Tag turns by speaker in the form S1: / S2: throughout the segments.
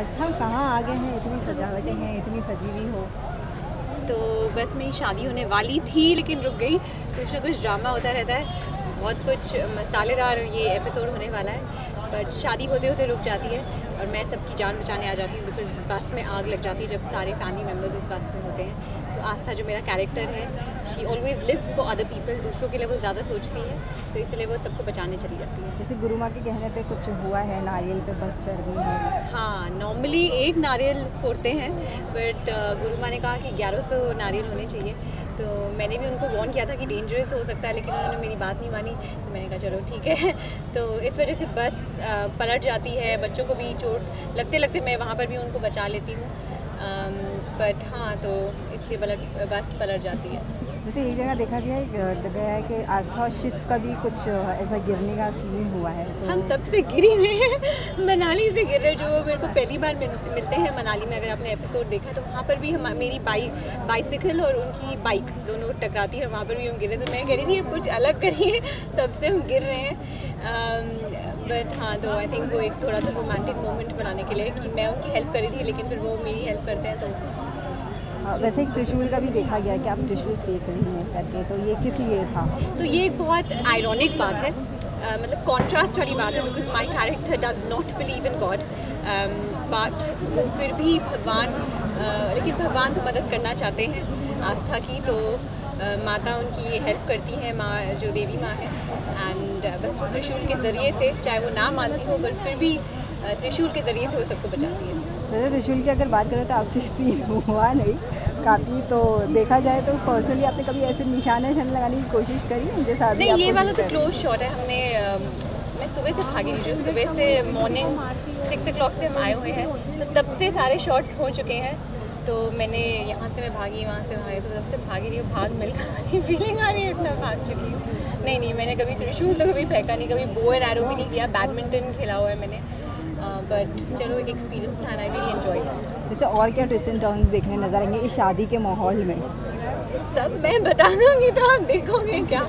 S1: आस्था कहाँ आ गए हैं? इतनी सजावटें हैं, इतनी सजी हुई हो।
S2: तो बस मेरी शादी होने वाली थी, लेकिन रुक गई। कुछ ना कुछ ड्रामा होता रहता है। बहुत कुछ मसालेदार ये एपिसोड होने वाला है। बट शादी होते होते रुक जाती है और मैं सबकी जान बचाने आ जाती हूँ बिकॉज़ बस में आग लग जाती है जब सारे फैमिली मेंबर्स उस बस में होते हैं। आस्था जो मेरा कैरेक्टर है she always lives for other people दूसरों के लिए वो ज़्यादा सोचती है तो इसलिए वो सबको बचाने चली जाती है।
S1: जैसे गुरु माँ के कहने पे कुछ हुआ है नारियल पे बस चढ़ गई है?
S2: हाँ नॉर्मली एक नारियल फोड़ते हैं बट गुरु माँ ने कहा कि 1100 नारियल होने चाहिए। तो मैंने भी उनको वॉर्न किया था कि डेंजरस हो सकता है लेकिन उन्होंने मेरी बात नहीं मानी। तो मैंने कहा चलो ठीक है। तो इस वजह से बस पलट जाती है बच्चों को भी चोट। लगते लगते मैं वहाँ पर भी उनको बचा लेती हूँ। बट हाँ तो इसलिए पलट बस पलट जाती है।
S1: जैसे एक जगह देखा गया गया है कि आस्था और शिव का भी कुछ ऐसा गिरने का सीन हुआ है
S2: तो... हम तब से गिरी हुए हैं मनाली से गिर रहे जो मेरे को पहली बार मिल, मिलते हैं मनाली में अगर आपने एपिसोड देखा तो वहाँ पर भी हम मेरी बाइक बाइसिकल और उनकी बाइक दोनों टकराती है वहाँ पर भी हम गिरे तो मैं कह रही थी कुछ अलग करिए। तब से हम गिर रहे हैं। बट हाँ तो आई थिंक वो एक थोड़ा सा रोमांटिक मोमेंट बनाने के लिए कि मैं उनकी हेल्प करी थी लेकिन फिर वो मेरी हेल्प करते हैं तो
S1: वैसे एक त्रिशूल का भी देखा गया कि आप त्रिशूल फेंक रही हैं करके तो ये किस लिए था?
S2: तो ये एक बहुत आयरॉनिक बात है। Uh, मतलब कॉन्ट्रास्ट वाली बात है because my character does not believe in God but वो फिर भी भगवान uh, लेकिन भगवान तो मदद करना चाहते हैं आस्था की तो माता उनकी हेल्प करती हैं माँ जो देवी माँ है। एंड बस त्रिशूल के ज़रिए से चाहे वो ना मानती हो पर फिर भी त्रिशूल के ज़रिए से वो सबको बचाती है।
S1: वैसे त्रिशूल की अगर बात करें तो आपसे सीन हुआ नहीं। काफ़ी तो देखा जाए तो पर्सनली आपने कभी ऐसे निशान निशान लगाने की कोशिश करी जैसा
S2: नहीं ये वाला तो क्लोज शॉट है। हमने मैं सुबह से भागी हूँ सुबह से मॉर्निंग सिक्स ओ क्लॉक से हम आए हुए हैं। तो तब से सारे शॉट्स हो चुके हैं। तो मैंने यहाँ से मैं भागी वहाँ से भागी तो तब से भागी रही हूँ भाग मिल वाली फीलिंग आ रही है इतना भाग चुकी हूँ। नहीं नहीं मैंने कभी त्रिशूल तो कभी फेंका नहीं कभी बो एंड एरो भी नहीं किया बैडमिंटन खेला हुआ है मैंने। बट uh, चलो एक एक्सपीरियंस था आई रियली एंजॉय
S1: जैसे और क्या ट्विस्ट एंड टर्न्स देखने नज़र आएँगे इस शादी के माहौल में?
S2: सब मैं बता दूँगी तो आप देखोगे क्या।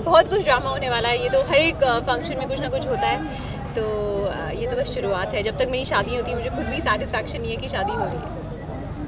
S2: बहुत कुछ ड्रामा होने वाला है ये तो हर एक फ़ंक्शन में कुछ ना कुछ होता है। तो ये तो बस शुरुआत है। जब तक मेरी शादी होती है मुझे खुद भी सेटिस्फैक्शन नहीं है कि शादी हो रही है।